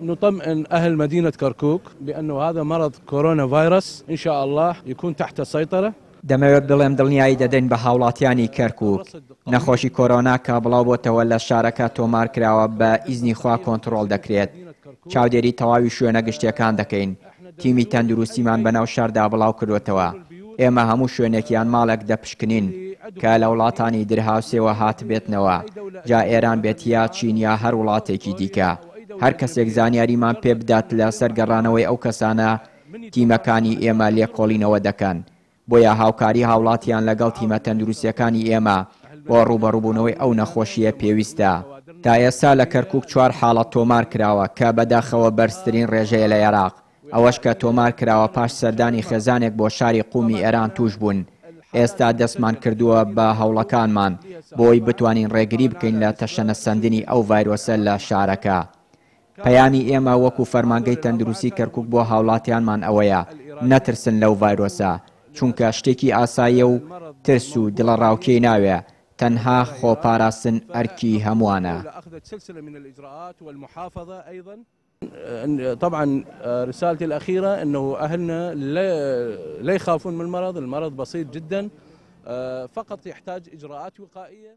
نطمئن اهل مدينة کرکوک بانه هذا مرض كورونا فايرس ان شاء اللە يكون تحت سیطرە. دەمەوێت بڵێم دڵنیایی دەدەین بە هاوڵاتیانی کەرکوک، نەخۆشی کۆرۆنا کە بڵاوبۆتەوە لە شارەکە تۆمارکراوە بە ئیزنی خوا کۆنتڕۆڵ دەکرێت، چاودێری تەواوی شوێنە گشتیەکان دەکەین، تیمی تەندروستیمان بەناو شاردا بڵاوکردۆتەوە، ئێمە هەموو شوێنێک یان ماڵێک دەپشکنین کە لە وڵاتانی درهاوسێوە هاتبێتنەوە، جا ئێران بێت یا چین یا هەر وڵاتێکی دیکە. هەر کەسێک زانیاریمان پێ بدات لە سەر گەڕانەوەی ئەو کەسانە تیمەکانی ئێمە لێکۆڵینەوە دەکەن، بۆیە هاوکاری هاوڵاتیان لەگەڵ تیمە تەندروستیەکانی ئێمە بۆ ڕووبەڕووبوونەوەی ئەو نەخۆشییە پێویستە. تا ئێستا لە کەرکوک چوار حاڵەت تۆمار کراوە کە بەداخەوە بەرزترین ڕێژەیە لە عێراق. ئەوەش کە تۆمار کراوە پاش سەردانی خێزانێک بۆ شاری قومی ئێران تووش بوون. ئێستا دەستمان کردووە بە هەوڵەکانمان بۆی بتوانین ڕێگری بکەین لە تەشەنە سەندنی ئەو ڤایرۆسە لە شارەکە. پەیامی ئێمە وەکو فەرمانگەی تەندروستی کەرکوک بۆ هاوڵاتیانمان ئەوەیە نەترسن لەو ڤایرۆسە چونکە شتێکی ئاساییە و ترس و دڵەڕاوکێی ناوێ تەنها خۆپاراستن ئەرکی هەمووانە. طبعا رسالتي الأخيرة أنه أهلنا لا يخافون من المرض المرض بسيط جدا فقط يحتاج إجراءات وقائية